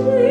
you.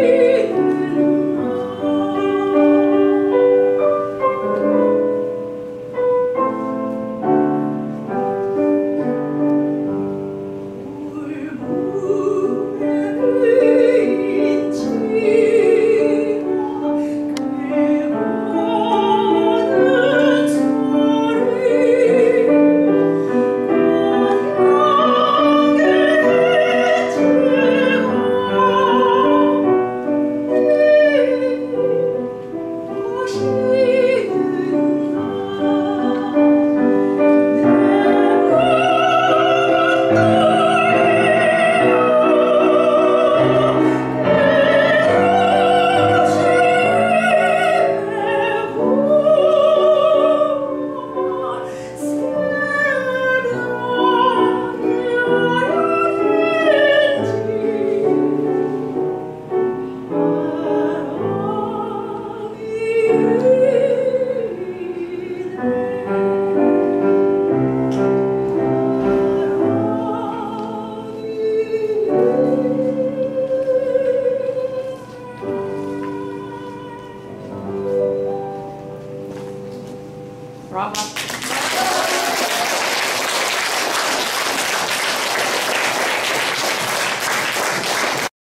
Brava.